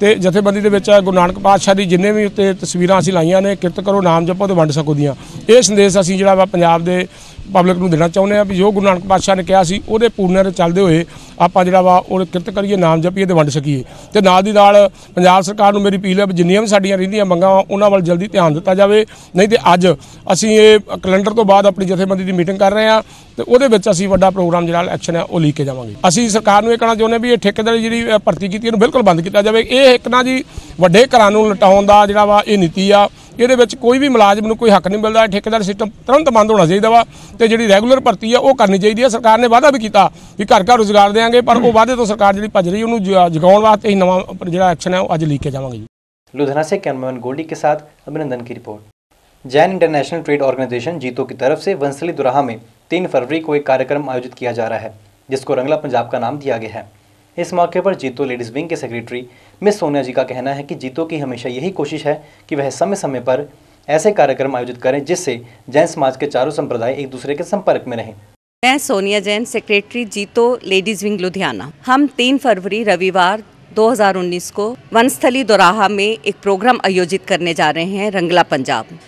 ਤੇ ਜਥੇਬੰਦੀ ਦੇ ਵਿੱਚ ਗੁਰੂ ਨਾਨਕ ਪਾਤਸ਼ਾਹ ਦੀ ਜਿੰਨੇ ਵੀ ਉੱਤੇ ਤਸਵੀਰਾਂ ਅਸੀਂ ਲਾਈਆਂ ਨੇ, ਕਿਰਤ ਕਰੋ, ਨਾਮ ਜਪੋ ਤੇ ਵੰਡ ਸਕੋ ਦੀਆਂ। ਇਹ ਸੰਦੇਸ਼ ਅਸੀਂ ਜਿਹੜਾ ਵਾ ਪੰਜਾਬ ਦੇ ਪਬਲਿਕ ਨੂੰ ਦੇਣਾ ਚਾਹੁੰਦੇ ਆ ਵੀ ਜੋ ਗੁਰੂ ਨਾਨਕ ਪਾਤਸ਼ਾਹ ਨੇ ਕਿਹਾ ਸੀ ਉਹਦੇ ਪੂਰਨਿਆਂ ਤੇ ਚੱਲਦੇ ਹੋਏ ਆਪਾਂ ਜਿਹੜਾ ਵਾ ਉਹ ਕਿਰਤ ਕਰੀਏ ਨਾਮ ਜਪੀਏ ਤੇ ਵੰਡ ਸਕੀਏ। ਤੇ ਨਾਲ ਦੀ ਨਾਲ ਪੰਜਾਬ ਸਰਕਾਰ ਨੂੰ ਮੇਰੀ ਅਪੀਲ ਹੈ ਵੀ ਜਿੰਨੀਆਂ ਵੀ ਸਾਡੀਆਂ ਰਹਿੰਦੀਆਂ ਮੰਗਾਂ ਵਾ, ਉਹਨਾਂ ਵੱਲ ਜਲਦੀ ਧਿਆਨ ਦਿੱਤਾ ਜਾਵੇ। ਨਹੀਂ ਤੇ ਅੱਜ ਅਸੀਂ ਇਹ ਕੈਲੰਡਰ ਤੋਂ ਬਾਅਦ ਆਪਣੀ ਜਥੇਬੰਦੀ ਦੀ ਮੀਟਿੰਗ ਕਰ ਰਹੇ ਹਾਂ ਤੇ ਉਹਦੇ ਵਿੱਚ ਅਸੀਂ ਵੱਡਾ ਪ੍ਰੋਗਰਾਮ ਜਿਹੜਾ ਐਕਸ਼ਨ ਹੈ ਉਹ ਲੀਕ ਕੇ ਜਾਵਾਂਗੇ। ਅਸੀਂ ਸਰਕਾਰ ਨੂੰ ਇਹ ਕਹਿਣਾ ਚਾਹੁੰਦੇ ਵੀ ਇਹ ਠੇਕੇਦਾਰੀ ਜਿਹੜੀ ਭਰਤੀ ਕੀਤੀ ਇਹਨੂੰ ਬਿਲਕੁਲ ਬੰਦ ਕੀਤਾ ਜਾਵੇ। ਇਹ ਇੱਕ ਨਾ ਜੀ ਵੱਡੇ ਘਰਾਂ ਨੂੰ ਲਟਾਉਣ ਦਾ ਜਿਹੜਾ ਵਾ ਇਹ ਨੀਤੀ ਆ ਇਹਦੇ ਵਿੱਚ ਕੋਈ ਵੀ ਮੁਲਾਜ਼ਮ ਨੂੰ ਕੋਈ ਹੱਕ ਨਹੀਂ ਮਿਲਦਾ ਇਹ ਠੇਕੇਦਾਰ ਸਿਸਟਮ ਤੁਰੰਤ ਬੰਦ ਹੋਣਾ ਚਾਹੀਦਾ ਵਾ ਤੇ ਜਿਹੜੀ ਰੈਗੂਲਰ ਭਰਤੀ ਆ ਉਹ ਕਰਨੀ ਚਾਹੀਦੀ ਹੈ ਸਰਕਾਰ ਨੇ ਵਾਅਦਾ ਵੀ ਕੀਤਾ ਵੀ ਘਰ ਘਰ ਰੁਜ਼ਗਾਰ ਦੇਵਾਂਗੇ ਪਰ ਉਹ ਵਾਅਦੇ ਤੋਂ ਸਰਕਾਰ ਜਿਹੜੀ ਭੱਜ ਰਹੀ ਉਹਨੂੰ ਜ- ਜਗਾਉਣ ਵਾਸਤੇ ਹੀ ਨਵਾਂ ਜਿਹੜਾ ਐਕਸ਼ਨ ਹੈ ਉਹ ਅੱਜ ਲੀਕ ਕੇ ਜਾਵਾਂਗੇ ਜੀ लुधियाना से कैमरामैन गोल्डी के साथ अभिनंदन की report Jain international trade organisation JITO की तरफ से वंसली दुराहा में तीन फरवरी को एक कार्यक्रम आयोजित किया जा रहा है जिसको रंगला पंजाब का नाम दिया गया है इस मौके पर जीतो लेडीज़ विंग के सेक्रेटरी मिस सोनिया जी का कहना है कि जीतो की हमेशा यही कोशिश है कि वह समय समय पर ऐसे कार्यक्रम आयोजित करें जिससे जैन समाज के चारों संप्रदाय एक दूसरे के संपर्क में रहें। मैं Sonia Jain, secretary JITO ladies wing Ludhiana. हम 3 फरवरी, रविवार 2019 को वनस्थली दोराहा में एक प्रोग्राम आयोजित करने जा रहे हैं रंगला पंजाब।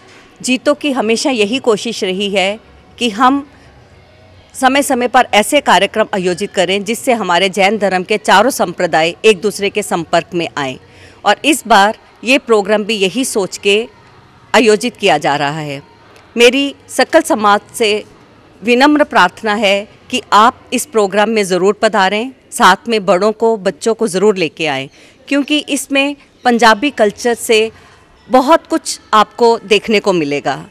जीतो की हमेशा यही कोशिश रही है कि हम समय समय पर ऐसे कार्यक्रम आयोजित करें जिससे हमारे जैन धर्म के चारों संप्रदाय एक दूसरे के संपर्क में आएँ। और इस बार ये प्रोग्राम भी यही सोच के आयोजित किया जा रहा है। मेरी सकल समाज से विनम्र प्रार्थना है कि आप इस प्रोग्राम में ज़रूर पधारें, साथ में बड़ों को, बच्चों को ज़रूर लेके आएँ, क्योंकि इसमें पंजाबी कल्चर से बहुत कुछ आपको देखने को मिलेगा।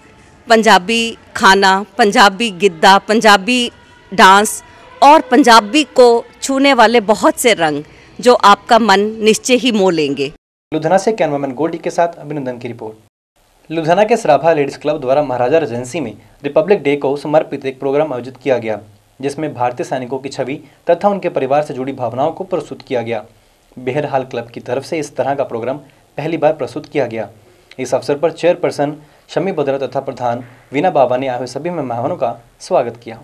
पंजाबी खाना, पंजाबी गिद्दा, पंजाबी डांस और पंजाबी को छूने वाले बहुत से रंग जो आपका मन निश्चय ही मोह लेंगे। लुधियाना से कैमरामैन गोल्डी के साथ अभिनंदन की रिपोर्ट। लुधियाना के सराभा लेडीज़ क्लब द्वारा महाराजा रेजेंसी में रिपब्लिक डे को समर्पित एक प्रोग्राम आयोजित किया गया, जिसमें भारतीय सैनिकों की छवि तथा उनके परिवार से जुड़ी भावनाओं को प्रस्तुत किया गया। बेहरहाल क्लब की तरफ़ से इस तरह का प्रोग्राम पहली बार प्रस्तुत किया गया। इस अवसर पर चेयरपर्सन शमी बद्रा तथा प्रधान वीना बाबा ने आए हुए सभी मेहमानों का स्वागत किया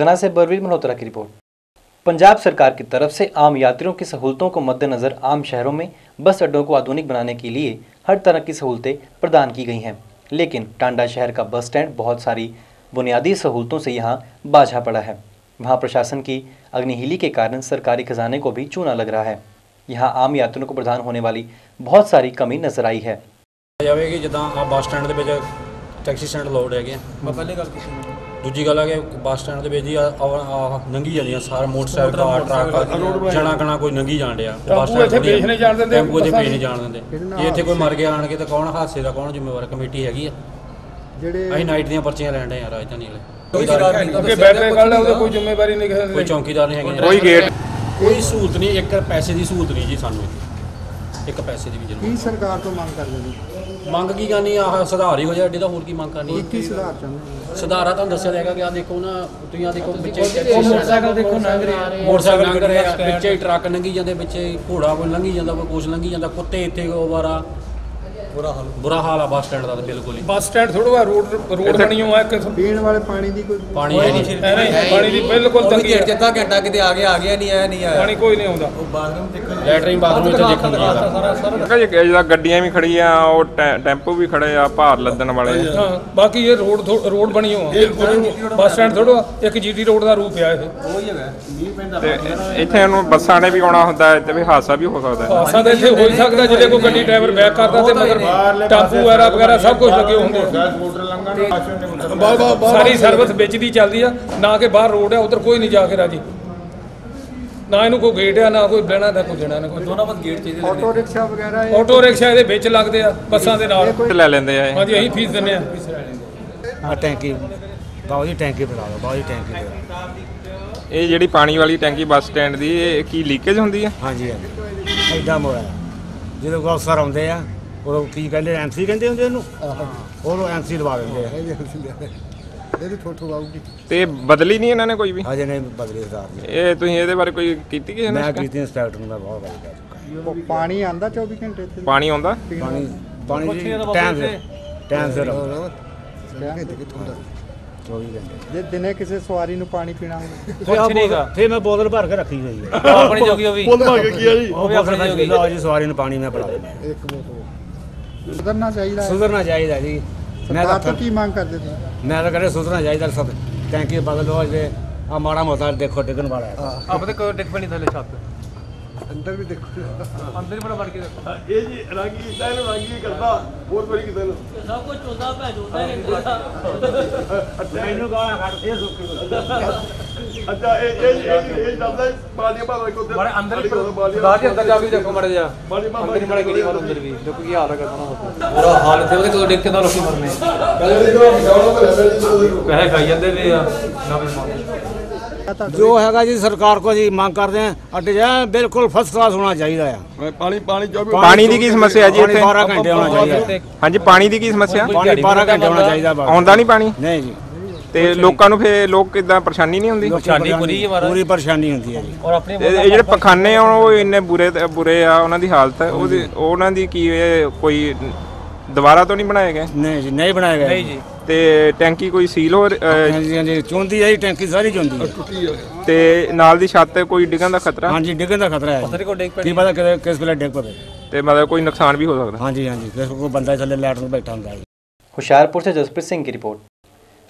लुधियाना से बलवीर मल्होत्रा की रिपोर्ट पंजाब सरकार की तरफ से आम यात्रियों की सहूलतों को मद्देनजर आम शहरों में बस अड्डों को आधुनिक बनाने के लिए हर तरह की सहूलतें प्रदान की गई हैं लेकिन टांडा शहर का बस स्टैंड बहुत सारी बुनियादी सहूलतों से यहाँ बाझा पड़ा है वहाँ प्रशासन की अग्निहीली के कारण सरकारी खजाने को भी चूना लग रहा है यहाँ आम यात्रियों को प्रदान होने वाली बहुत सारी कमी नजर आई है ਜਾਵੇਗੀ ਜਿੱਦਾਂ ਆ ਬੱਸ ਸਟੈਂਡ ਦੇ ਵਿੱਚ ਟੈਕਸੀ ਸਟੈਂਡ ਲੋਡ ਹੈਗੇ ਆ ਮੈਂ ਪਹਿਲੇ ਗੱਲ ਕੀਤੀ ਦੂਜੀ ਗੱਲ ਹੈ ਕਿ ਬੱਸ ਸਟੈਂਡ ਦੇ ਵਿੱਚ ਹੀ ਆ ਆ ਨੰਗੀ ਜਾਂਦੀਆਂ ਸਾਰੇ ਮੋਟਰਸਾਈਕਲ ਕਾਰ ਟਰੱਕ ਜਣਾ ਕਣਾ ਕੋਈ ਨੰਗੀ ਜਾਣ ਡਿਆ ਟੈਂਪੂ ਇੱਥੇ ਪੇਸ਼ ਨਹੀਂ ਜਾਣ ਦਿੰਦੇ, ਟੈਂਪੂ ਬੱਸਾਂ ਪੇਸ਼ ਨਹੀਂ ਜਾਣ ਦਿੰਦੇ। ਜੇ ਇੱਥੇ ਕੋਈ ਮਰ ਗਿਆ ਆਣ ਕੇ ਤਾਂ ਕੌਣ ਹਾਦਸੇ ਦਾ ਕੌਣ ਜ਼ਿੰਮੇਵਾਰ ਕਮੇਟੀ ਹੈਗੀ ਆ? ਜਿਹੜੇ ਅਸੀਂ ਨਾਈਟ ਦੀਆਂ ਪਰਚੀਆਂ ਲੈਣ ਡਏ ਆ ਰਾਜਧਾਨੀ ਵਾਲੇ। ਅੱਗੇ ਬੈਟਰੀ ਕੱਢ ਲਿਆ ਉਹਦੇ ਕੋਈ ਜ਼ਿੰਮੇਵਾਰੀ ਨਹੀਂ ਕਿਸੇ ਦੀ। ਕੋਈ ਚੌਕੀਦਾਰ ਨਹੀਂ ਹੈਗੇ। ਕੋਈ ਗੇਟ ਕੋਈ ਸਹੂਲਤ ਨਹੀਂ ਇੱਕ ਪੈਸੇ ਦੀ ਸਹੂਲਤ ਨਹੀਂ ਜੀ ਸਾਨੂੰ। ਇੱਕ ਪੈਸੇ ਦੀ ਵੀ ਕੀ ਜ਼ਰੂਰ ਸਰਕਾਰ ਤੋਂ ਮੰਗ ਕਰਦੇ ਨੇ ਮੰਗ ਕੀ ਕਰਨੀ ਆ ਆਹ ਸੁਧਾਰ ਹੀ ਹੋ ਜਾਏ ਅੱਡੇ ਦਾ ਹੋਰ ਕੀ ਮੰਗ ਕਰਨੀ ਕੀ ਕੀ ਸੁਧਾਰ ਚਾਹੁੰਦੇ ਸੁਧਾਰਾ ਤੁਹਾਨੂੰ ਦੱਸਿਆ ਜਾਏਗਾ ਕਿ ਆ ਦੇਖੋ ਨਾ ਤੁਸੀਂ ਆ ਦੇਖੋ ਵਿੱਚੇ ਮੋਟਰਸਾਈਕਲ ਦੇਖੋ ਲੰਘ ਰਹੇ ਆ। ਮੋਟਰਸਾਈਕਲ ਲੰਘ ਰਹੇ ਆ। ਵਿੱਚੇ ਹੀ ਟਰੱਕ ਲੰਘੀ ਜਾਂਦੇ ਵਿੱਚੇ ਘੋੜਾ ਕੋਈ ਲੰਘੀ ਜਾਂਦਾ ਕੋਈ ਕੁਛ ਲੰਘੀ ਜਾਂਦਾ ਕੁੱਤੇ ਇੱਥੇ ਓਵਰਾ ਬੁਰਾ ਹਾਲ ਬੁਰਾ ਹਾਲ ਆ ਬੱਸ ਸਟੈਂਡ ਦਾ ਤਾਂ ਬਿਲਕੁਲ ਹੀ। ਬੱਸ ਸਟੈਂਡ ਥੋੜਾ ਆ ਰੋਡ ਰੋਡ ਬਣੀ ਹੋਆ ਇੱਕ। ਪੀਣ ਵਾਲੇ ਪਾਣੀ ਦੀ ਕੋਈ ਪਾਣੀ ਹੈ ਨਹੀਂ। ਪਾਣੀ ਦੀ ਬਿਲਕੁਲ ਤੰਗੀ ਹੈ ਅੱਧਾ ਘੰਟਾ ਕਿਤੇ ਆ ਗਿਆ ਆ ਗਿਆ ਨਹੀਂ ਆਇਆ ਨਹੀਂ ਆਇਆ। ਪਾਣੀ ਕੋਈ ਨਹੀਂ ਆਉਂਦਾ। ਲੈਟਰਿੰਗ ਬਾਥਰੂਮ ਇੱਥੇ ਦੇਖਣ ਨੂੰ ਕਿਹਾ ਜੀ ਜਿਹਦਾ ਗੱਡੀਆਂ ਵੀ ਖੜੀਆਂ ਉਹ ਟੈਂਪੂ ਵੀ ਖੜੇ ਆ ਭਾਰ ਲੱਦਣ ਵਾਲੇ ਹਾਂ ਬਾਕੀ ਇਹ ਰੋਡ ਰੋਡ ਬਣੀ ਹੋਆ ਬੱਸ ਸਟੈਂਡ ਥੋੜਾ ਇੱਕ ਜੀਟੀ ਰੋਡ ਦਾ ਰੂਪ ਆ ਇਹ। ਤੇ ਇੱਥੇ ਉਹਨੂੰ ਬੱਸਾਂ ਨੇ ਵੀ ਆਉਣਾ ਹੁੰਦਾ ਹੈ ਤੇ ਵੀ ਹਾਦਸਾ ਵੀ ਹੋ ਸਕਦਾ। ਹੈ ਹਾਸਾ ਤਾਂ ਇੱਥੇ ਹੋ ਹੀ ਸਕਦਾ ਜਿਹੜੇ ਕੋਈ ਗੱਡੀ ਡਰਾਈਵਰ ਬੈਕ ਕਰਦਾ ਤੇ ਮਗਰ ਟਾਪੂ ਵਗੈਰਾ ਵਗੈਰਾ ਸਭ ਕੁਝ ਲੱਗੇ ਹੁੰਦੇ ਸਾਰੀ ਸਰਵਿਸ ਵਿੱਚ ਦੀ ਚੱਲਦੀ ਆ ਨਾ ਕਿ ਬਾਹਰ ਰੋਡ ਆ ਉਧਰ ਕੋਈ ਨਹੀਂ ਜਾ ਕੇ ਰਾਜੀ। ਨਾ ਇਹਨੂੰ ਕੋਈ ਗੇਟ ਆ ਨਾ ਕੋਈ ਲੈਣਾ ਨਾ ਕੋਈ ਦੇਣਾ ਨਾ ਕੋਈ। ਦੋਨਾਂ ਪਾਸੇ ਗੇਟ ਚਾਹੀਦੇ ਆਟੋ ਰਿਕਸ਼ਾ ਵਗੈਰਾ ਇਹ ਆਟੋ ਰਿਕਸ਼ਾ ਇਹਦੇ ਵਿੱਚ ਲੱਗਦੇ ਆ ਬੱਸਾਂ ਦੇ ਨਾਲ। ਲੈ ਲੈਂਦੇ ਆ। ਹਾਂਜੀ ਅਸੀਂ ਫੀਸ ਦਿੰਦੇ ਆ। ਆ ਟੈਂਕੀ। ਬਾਬੂ ਜੀ ਟੈਂਕੀ ਬਣਾ ਲਓ ਬਾਬੂ ਜੀ ਟੈਂਕੀ ਲਓ ਇਹ ਜਿਹੜੀ ਪਾਣੀ ਵਾਲੀ ਟੈਂਕੀ ਬੱਸ ਸਟੈਂਡ ਦੀ ਇਹ ਕੀ ਲੀਕੇਜ ਹੁੰਦੀ ਹੈ ਹਾਂਜੀ ਹਾਂਜੀ। ਐਡਾ ਮੋਇਆ ਜਦੋਂ ਅਫਸਰ ਆਉਂਦੇ ਆ ਉਹ ਕੀ ਕਹਿੰਦੇ ਐਮਸੀ ਕਹਿੰਦੇ ਹੁੰਦੇ ਉਹਨੂੰ? ਉਹਨੂੰ ਐਮਸੀ ਲਵਾ ਦਿੰਦੇ ਆ। ਇਹਦੀ ਫੋਟੋ ਆਊਗੀ। ਤੇ ਬਦਲੀ ਨਹੀਂ ਇਹਨਾਂ ਨੇ ਕੋਈ ਵੀ? ਅਜੇ ਨਹੀਂ ਬਦਲੀ ਸਰਕਾਰ ਨੇ। ਇਹ ਤੁਸੀਂ ਇਹਦੇ ਬਾਰੇ ਕੋਈ ਕੀਤੀ ਕਿਸੇ ਨੇ? ਮੈਂ? ਕੀਤੀ ਇੰਸਪੈਕਟਰ ਨੂੰ ਮੈਂ ਬਹੁਤ ਵਾਰੀ ਕਹਿ ਚੁੱਕਾ। ਉਹ ਪਾਣੀ ਆਂਦਾ 24 ਘੰਟੇ ਇੱਥੇ? ਪਾਣੀ ਆਉਂਦਾ? ਪਾਣੀ ਪਾਣੀ ਜੀ ਟਾਈਮ ਸਿਰ ਟਾਈਮ ਸਿਰ ਆਉਂਦਾ। ਘੰਟੇ ਕਿੱਥੋਂ ਦਾ 24 ਘੰਟੇ। ਜੇ ਦਿਨੇ ਕਿਸੇ ਸਵਾਰੀ ਨੂੰ ਪਾਣੀ ਪੀਣਾ ਹੋਵੇ। ਫਿਰ ਆਹ ਬੋਤਲ- ਫਿਰ ਮੈਂ ਬੋਤਲ ਭਰ ਕੇ ਰੱਖੀ ਹੋਈ ਹੈ। ਆਪਣੀ ਜੋਗੀ ਉਹ ਵੀ। ਬੋਤਲ ਭਰ ਕੇ ਕੀ ਆ ਜੀ? ਉਹ ਉਹ ਵੀ ਆਪਣੀ ਬੋਤਲ ਜੋਗੀ। ਲਓ ਜੀ ਸਵਾਰੀ ਨੂੰ ਪਾਣੀ ਮੈਂ ਪਿਲਾ ਦਿੰਦਾ। ਇੱਕ ਬੋਤਲ। ਸੁਧਰਨਾ ਚਾਹੀਦਾ ਹੈ। ਸੁਧਰਨਾ ਚਾਹੀਦਾ ਜੀ। ਮੈਂ ਸਰਕਾਰ ਤਾਂ ਤੋਂ ਕੀ ਮੰਗ ਕਰਦੇ ਤੁਸੀਂ? ਮੈਂ ਤਾਂ ਕਹਿੰਦਾ ਸੁਧਰਨਾ ਚਾਹੀਦਾ ਸਭ। ਟੈਂਕੀ ਬਦਲ ਦੋ ਜੇ। ਆ ਮਾੜਾ ਮੋਟਾ ਦੇਖੋ ਡਿੱਗਣ ਵਾਲਾ ਹੈ। ਆਪਦੇ ਕੋਈ ਡਿੱਗ ਪੈਣੀ ਥੱਲੇ ਛੱਤ? ਅੰਦਰ ਵੀ ਦੇਖੋ। ਅੰਦਰ ਹੀ ਬੜਾ ਵੜ ਕੇ ਦੇਖੋ ਇਹ ਜੀ ਰਾਗੀ ਕੀਤਾ ਇਹਨੂੰ ਰਾਗੀ ਕਰਦਾ। ਹੋਰ ਕੋਈ ਕਿਸੇ ਨੂੰ? ਸਭ ਕੁਝ ਚੋਦਾ ਭੈ ਚੋਦਾ ਮੈਨੂੰ ਗਾਣਾ ਕੱਢ ਇਹ ਸੁੱਕੀ ਅੱਛਾ ਇਹ ਇਹ ਇਹ ਇਹ ਦੱਸਦਾ ਬਾਲੀਆਂ ਭਾਵੇਂ ਕੋ ਬੜੇ ਅੰਦਰ ਹੀ ਸਰਦਾਰ ਜੀ ਅੰਦਰ ਜਾ ਕੇ ਦੇਖੋ ਮੜੇ ਜਾ ਅੰਦਰ ਹੀ ਮੜੇ ਕਿਹੜੀ ਵਾਰ ਅੰਦਰ ਵੀ। ਦੇਖੋ ਕੀ ਹਾਲ ਹੈ ਕਰਨਾ ਪੂਰਾ ਹਾਲ ਤੇ ਉਹਦੇ ਕੋਲ ਦੇਖ ਕੇ ਤਾਂ ਲੋਕੀ ਮਰਨੇ। ਪੈਸੇ ਖਾਈ ਜਾਂਦੇ ਵੀ ਆ ਨਵੇਂ ਮਾਲ ਜੋ ਹੈਗਾ ਜੀ ਸਰਕਾਰ ਕੋ ਜੀ ਮੰਗ ਕਰਦੇ ਆ ਅੱਡੇ ਜਾ ਬਿਲਕੁਲ ਫਸਟ ਕਲਾਸ ਹੋਣਾ ਚਾਹੀਦਾ ਆ। ਪਾਣੀ ਪਾਣੀ ਜੋ ਵੀ ਪਾਣੀ ਦੀ ਕੀ ਸਮੱਸਿਆ ਜੀ ਇੱਥੇ? 12 ਘੰਟੇ ਹੋਣਾ ਚਾਹੀਦਾ। ਹਾਂਜੀ ਪਾਣੀ ਦੀ ਕੀ ਸਮੱਸਿਆ? ਪਾਣੀ 12 ਘੰਟੇ ਹੋਣਾ ਚਾਹੀਦਾ। ਆਉਂਦਾ ਨਹੀਂ ਪਾਣੀ? ਨਹੀਂ ਜੀ। ਤੇ ਲੋਕਾਂ ਨੂੰ ਫੇ ਲੋਕ ਕਿਦਾਂ ਪਰੇਸ਼ਾਨੀ ਨਹੀਂ ਹੁੰਦੀ ਪੂਰੀ ਪਰੇਸ਼ਾਨੀ ਹੁੰਦੀ ਹੈ ਜੀ ਔਰ ਆਪਣੀ ਤੇ ਇਹ ਜਿਹੜੇ ਪਖਾਨੇ ਆ ਉਹ ਇੰਨੇ ਬੁਰੇ ਤੇ- ਬੁਰੇ ਆ ਉਹਨਾਂ ਦੀ ਹਾਲਤ ਉਹਦੀ ਉਹਨਾਂ ਦੀ ਕੀ ਇਹ ਕੋਈ ਦੁਬਾਰਾ ਤੋਂ ਨਹੀਂ ਬਣਾਏ ਗਏ ਨਹੀਂ ਜੀ ਨਹੀਂ ਬਣਾਏ ਗਏ ਨਹੀਂ ਜੀ ਤੇ ਟੈਂਕੀ ਕੋਈ ਸੀਲ ਹੋ ਅਹ, ਹਾਂਜੀ ਹਾਂਜੀ ਚੁੰਦੀ ਹੈ ਜੀ ਟੈਂਕੀ ਸਾਰੀ ਚੁੰਦੀ ਹੈ ਤੇ ਨਾਲ ਦੀ ਛੱਤ ਤੇ ਕੋਈ ਡਿੱਗਣ ਦਾ ਖਤਰਾ ਹਾਂਜੀ ਡਿੱਗਣ ਦਾ ਖਤਰਾ ਹੈ ਪਤਾ ਨਹੀਂ ਕੋ ਡਿੱਗ ਕੀ ਪਤਾ ਕਿਤੇ ਕਿਸ ਵੇਲੇ ਡਿੱਗ ਪਵੇ ਤੇ ਮਤਲਬ ਕੋਈ ਨੁਕਸਾਨ ਵੀ ਹੋ ਸਕਦਾ ਹਾਂਜੀ ਹਾਂਜੀ ਕਿਸ ਕੋਈ ਬੰਦਾ ਥੱਲੇ ਲੈਟ ਨੂੰ ਬੈਠਾ ਹੁੰਦਾ ਹੈ होशियारपुर से जसप्रीत सिंह की रिपोर्ट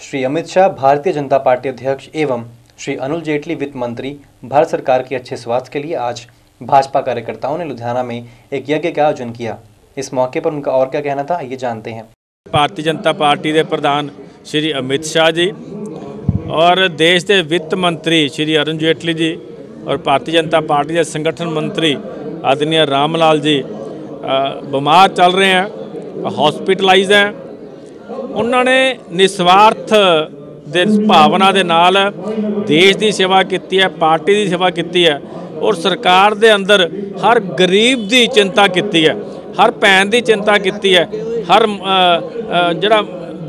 श्री अमित शाह भारतीय जनता पार्टी अध्यक्ष एवं श्री अनिल जेटली वित्त मंत्री, भारत सरकार के अच्छे स्वास्थ्य के लिए आज भाजपा कार्यकर्ताओं ने लुधियाना में एक यज्ञ का आयोजन किया। इस मौके पर उनका और क्या कहना था ये जानते हैं। भारतीय जनता पार्टी के प्रधान श्री अमित शाह जी और देश के वित्त मंत्री श्री अरुण जेटली जी और भारतीय जनता पार्टी के संगठन मंत्री आदनीय रामलाल जी बीमार चल रहे हैं हॉस्पिटलाइज हैं। ਉਹਨਾਂ ਨੇ ਨਿਸਵਾਰਥ ਦੇ ਭਾਵਨਾ ਦੇ ਨਾਲ ਦੇਸ਼ ਦੀ ਸੇਵਾ ਕੀਤੀ ਹੈ, ਪਾਰਟੀ ਦੀ ਸੇਵਾ ਕੀਤੀ ਹੈ ਔਰ ਸਰਕਾਰ ਦੇ ਅੰਦਰ ਹਰ ਗਰੀਬ ਦੀ ਚਿੰਤਾ ਕੀਤੀ ਹੈ, ਹਰ ਭੈਣ ਦੀ ਚਿੰਤਾ ਕੀਤੀ ਹੈ, ਹਰ ਜਿਹੜਾ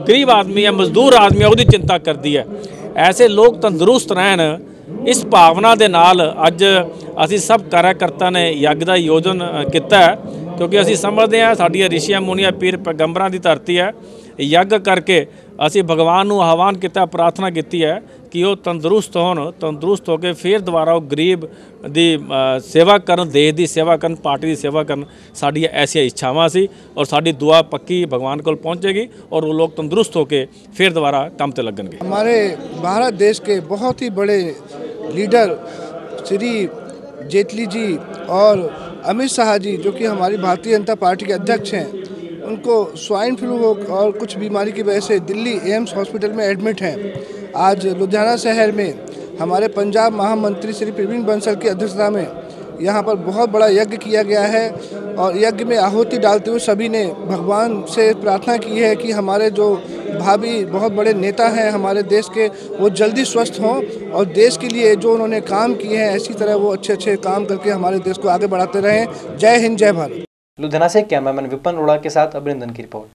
ਗਰੀਬ ਆਦਮੀ ਹੈ, ਮਜ਼ਦੂਰ ਆਦਮੀ ਹੈ, ਉਹਦੀ ਚਿੰਤਾ ਕਰਦੀ ਹੈ। ਐਸੇ ਲੋਕ ਤੰਦਰੁਸਤ ਰਹਿਣ, ਇਸ ਭਾਵਨਾ ਦੇ ਨਾਲ ਅੱਜ ਅਸੀਂ ਸਭ ਕਾਰਜਕਰਤਾ ਨੇ ਯੱਗ ਦਾ ਆਯੋਜਨ ਕੀਤਾ ਕਿਉਂਕਿ ਅਸੀਂ ਸਮਝਦੇ ਹਾਂ ਸਾਡੀਆਂ ਰਿਸ਼ੀਆਂ ਮੁਨੀਆਂ ਪੀਰ ਪੈਗੰਬਰਾਂ ਦੀ ਧਰਤੀ ਹੈ। ਯੱਗ ਕਰਕੇ ਅਸੀਂ ਭਗਵਾਨ ਨੂੰ ਆਹਵਾਨ ਕੀਤਾ ਪ੍ਰਾਰਥਨਾ ਕੀਤੀ ਹੈ ਕਿ ਉਹ ਤੰਦਰੁਸਤ ਹੋਣ ਤੰਦਰੁਸਤ ਹੋ ਕੇ ਫਿਰ ਦੁਬਾਰਾ ਉਹ ਗਰੀਬ ਦੀ ਅ, ਸੇਵਾ ਕਰਨ ਦੇਸ਼ ਦੀ ਸੇਵਾ ਕਰਨ ਪਾਰਟੀ ਦੀ ਸੇਵਾ ਕਰਨ ਸਾਡੀਆਂ ਐਸੀਆਂ ਇੱਛਾਵਾਂ ਸੀ ਔਰ ਸਾਡੀ ਦੁਆ ਪੱਕੀ ਭਗਵਾਨ ਕੋਲ ਪਹੁੰਚੇਗੀ ਔਰ ਉਹ ਲੋਕ ਤੰਦਰੁਸਤ ਹੋ ਕੇ ਫਿਰ ਦੁਬਾਰਾ ਕੰਮ ਤੇ ਲੱਗਣਗੇ हमारे भारत देश के बहुत ही बड़े लीडर श्री जेटली जी और अमित शाह जी जो कि हमारी भारतीय जनता पार्टी के अध्यक्ष हैं उनको स्वाइन फ्लू और कुछ बीमारी की वजह से दिल्ली एम्स हॉस्पिटल में एडमिट हैं। आज लुधियाना शहर में हमारे पंजाब महामंत्री श्री प्रवीण बंसल की अध्यक्षता में यहाँ पर बहुत बड़ा यज्ञ किया गया है और यज्ञ में आहुति डालते हुए सभी ने भगवान से प्रार्थना की है कि हमारे जो भाभी बहुत बड़े नेता हैं हमारे देश के, वो जल्दी स्वस्थ हों और देश के लिए जो उन्होंने काम किए हैं, ऐसी तरह वो अच्छे अच्छे काम करके हमारे देश को आगे बढ़ाते रहें। जय हिंद, जय भारत। लुधियाना से कैमरामैन विपन रोड़ा के साथ अभिनंदन की रिपोर्ट।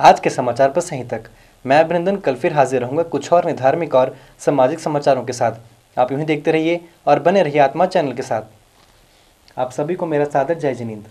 आज के समाचार पर सही तक। मैं अभिनंदन, कल फिर हाजिर रहूँगा कुछ और धार्मिक और सामाजिक समाचारों के साथ। आप यूँ ही देखते रहिए और बने रहिए आत्मा चैनल के साथ। आप सभी को मेरा सादर जय जिनेन्द्र।